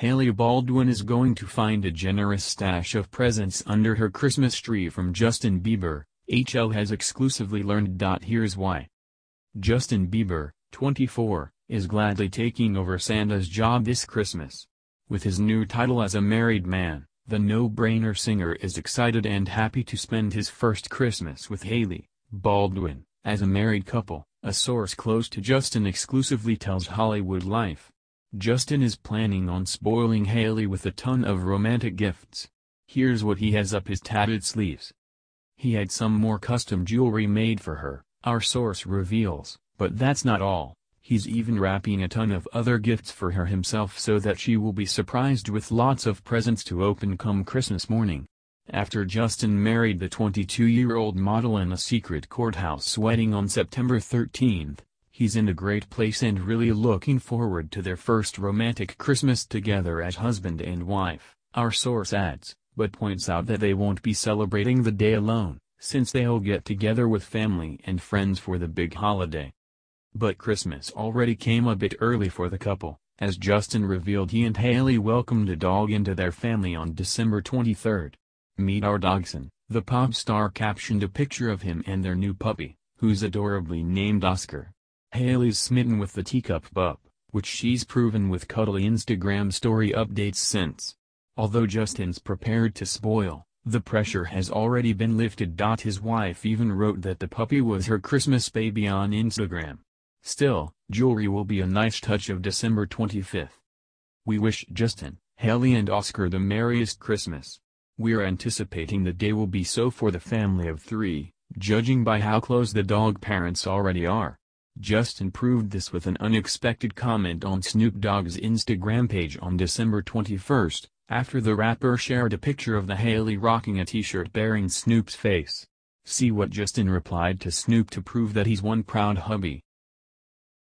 Hailey Baldwin is going to find a generous stash of presents under her Christmas tree from Justin Bieber, HL has exclusively learned. Here's why. Justin Bieber, 24, is gladly taking over Santa's job this Christmas. With his new title as a married man, the no-brainer singer is excited and happy to spend his first Christmas with Hailey Baldwin, as a married couple, a source close to Justin exclusively tells Hollywood Life. Justin is planning on spoiling Hailey with a ton of romantic gifts. Here's what he has up his tatted sleeves. He had some more custom jewelry made for her, our source reveals, but that's not all. He's even wrapping a ton of other gifts for her himself so that she will be surprised with lots of presents to open come Christmas morning. After Justin married the 22-year-old model in a secret courthouse wedding on September 13, He's in a great place and really looking forward to their first romantic Christmas together as husband and wife, our source adds, but points out that they won't be celebrating the day alone, since they'll get together with family and friends for the big holiday. But Christmas already came a bit early for the couple, as Justin revealed he and Hailey welcomed a dog into their family on December 23. Meet our dogson, the pop star captioned a picture of him and their new puppy, who's adorably named Oscar. Hailey's smitten with the teacup pup, which she's proven with cuddly Instagram story updates since. Although Justin's prepared to spoil, the pressure has already been lifted. His wife even wrote that the puppy was her Christmas baby on Instagram. Still, jewelry will be a nice touch of December 25th. We wish Justin, Hailey and Oscar the merriest Christmas. We're anticipating the day will be so for the family of three, judging by how close the dog parents already are. Justin proved this with an unexpected comment on Snoop Dogg's Instagram page on December 21, after the rapper shared a picture of the Hailey rocking a t-shirt bearing Snoop's face. See what Justin replied to Snoop to prove that he's one proud hubby.